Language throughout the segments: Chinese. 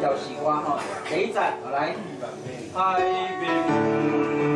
来做一件比较喜欢吼。第一站，来，太平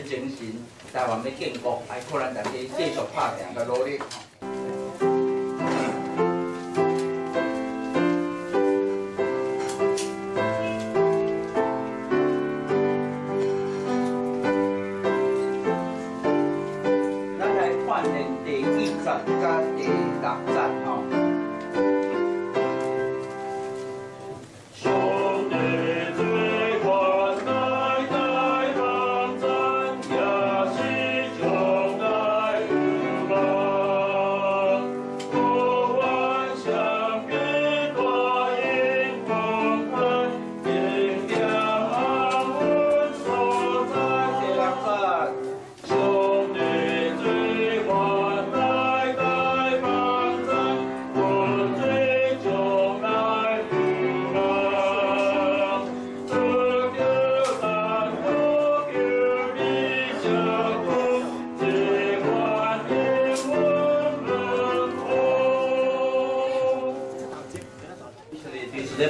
个精神，台湾要建国，还可能大家继续拍拼，甲努力。咱来看练第一站甲第六站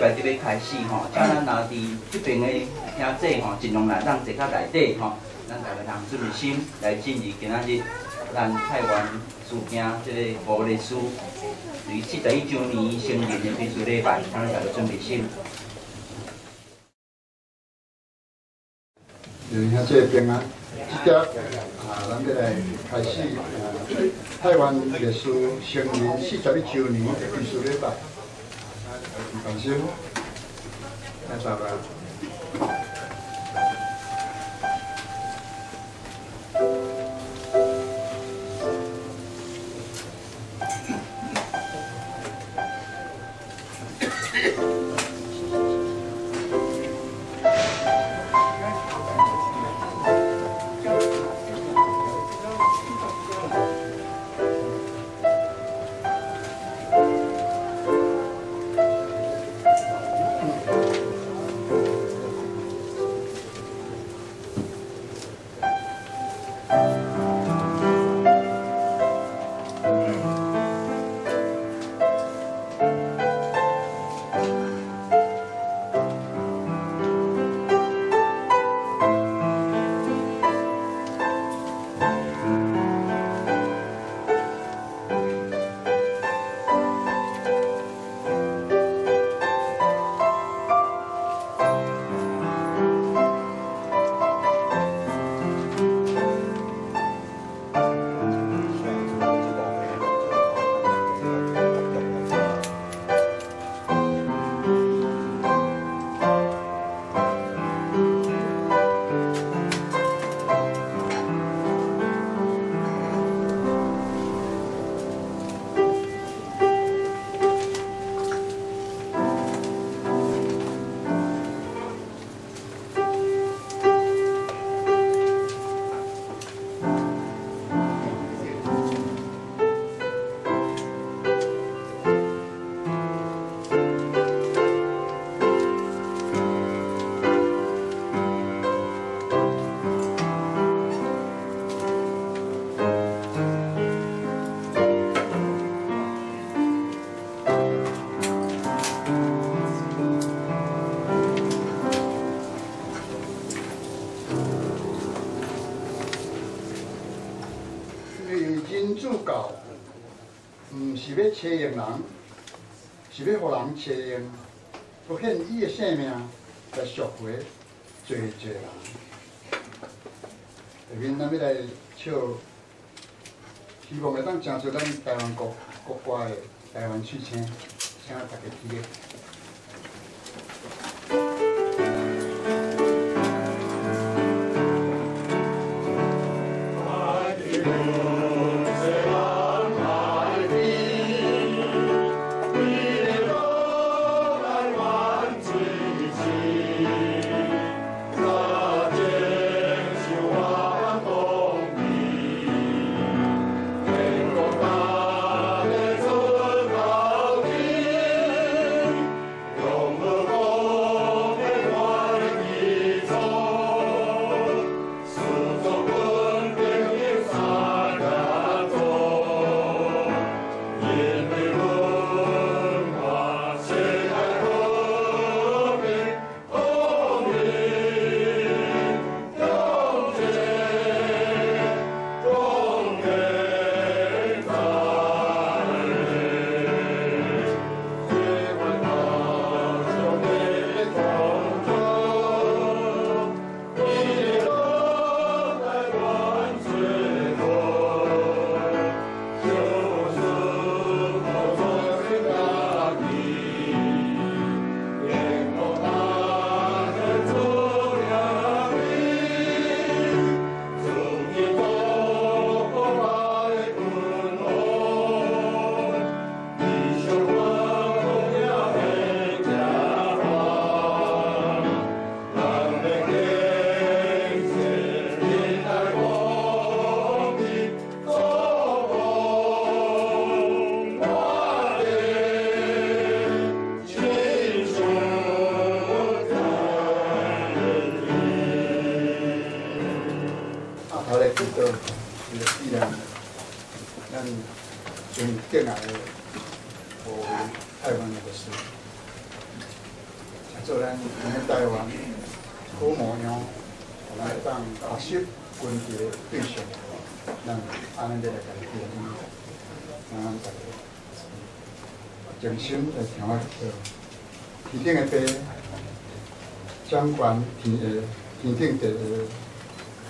礼拜即要开始吼，请咱拿伫即边的兄弟吼，尽量来让坐较内底吼，咱大家人准备心来进入今仔日咱台湾事件即个活历史，于七十一周年成立的必须礼拜，咱大家准备心。嗯，兄弟平安，即条啊，咱要来开始啊，台湾历史成立四十一周年的必须礼拜。放心，太早了。主教，毋是要车用人，是要互人车用。不献伊的性命来赎回济济人。下面咱要来唱，希望会当唱出咱台湾国国歌的《台湾之星》，请大家听。咱尊敬爱的我台湾的历史，做咱咱台湾好模样，咱当学习军队的对象，咱安尼来家己建议，咱大家静心来听我说，天顶的地，掌管天下天顶地下。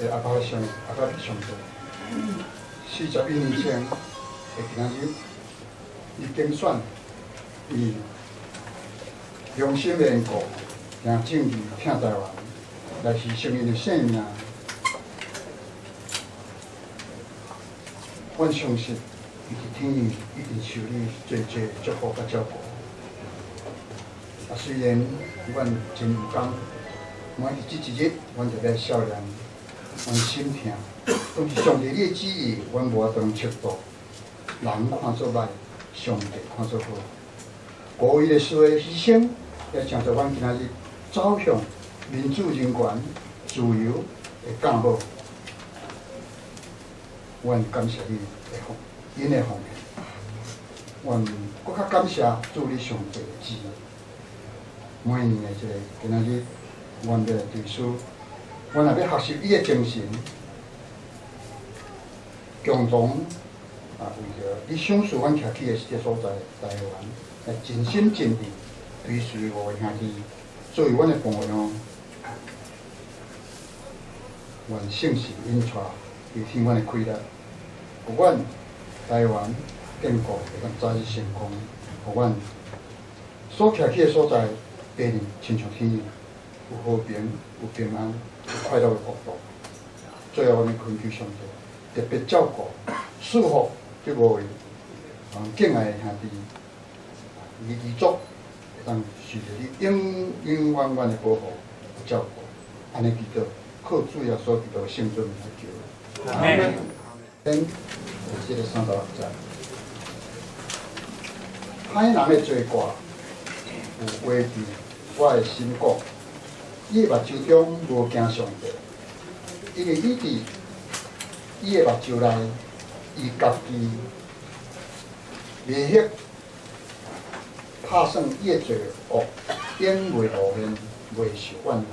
诶，阿爸上阿爸上座，四十一年前，诶，今仔日，伊竞选，伊用心练过，行正义，挺台湾，来牺牲伊的性命。阮相信，伊伫天意一定受你最最祝福甲照顾。啊，虽然阮真有讲，每日即一日，阮就在笑脸。阮心痛，都是上帝你的旨意，阮无法当测度。人看做歹，上帝看做好。国为的所牺牲，也成就阮今仔日走向民主、人权、自由的港口。阮感谢你的奉，因的奉献。阮搁较感谢主你上帝的旨意。每年的这个今仔日，阮的历史。阮也要学习伊的精神，共同啊为着你想使阮徛起的这所在台湾，来尽心尽力，随时五位兄弟作为阮的榜样，愿圣是引带，为天阮的快乐，互阮台湾建国会当早日成功，互阮所徛起的所在，百年亲像天，有和平，有平安。有快乐的国度，最后，阮们昆曲上座，特别照顾、舒服这五位嗯敬爱的兄弟，遗遗嘱，会当受着你永永远远的保护、照顾，安尼祈祷，靠主要所祈祷圣尊来求。阿门。先，这个三十六节，海人的罪过有规定，我的心讲。伊的目睭中无惊上帝，因为伊伫伊的目睭内，伊家己未晓拍算伊的罪恶，永袂露面，袂受怨恨。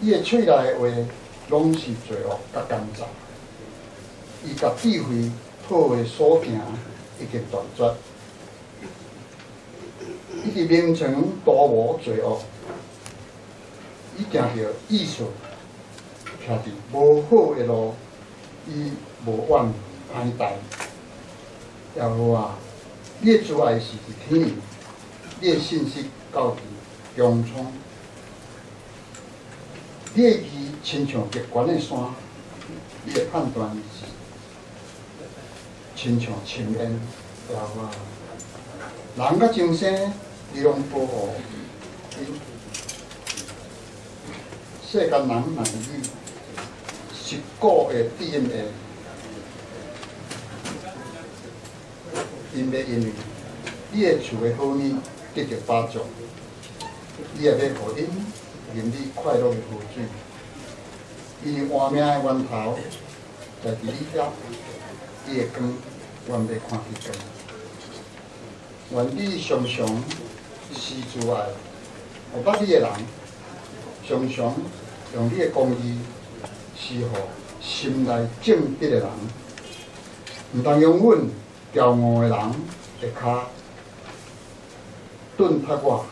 伊的嘴内的话，拢是罪恶甲干燥。伊甲智慧好的所行已经断绝。伊伫名城多无罪恶，伊行着艺术，徛伫无好的路，伊无怨歹待。也好啊，你的主爱是伫天里，你的信息到伫中创，你的伊亲像极悬的山，你的判断是亲像青烟，也好啊。人甲众生，你拢保护。世间人若是你十个的 DNA，因要因为你的厝的好呢得到帮助，你也要互因引你快乐的河水。因为活命的源头在伫你遐，你的光原要看见光。愿你常常施主爱，有捌你的人，常常用你的公义是乎心内正直的人，毋通用阮骄傲的人的骹顿踢我，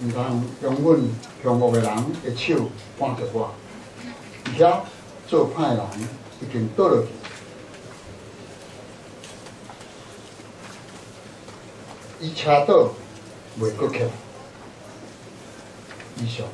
毋通用阮凶恶的人的手绊着我，而且做歹人已经倒落去。伊车倒袂搁起来，以上。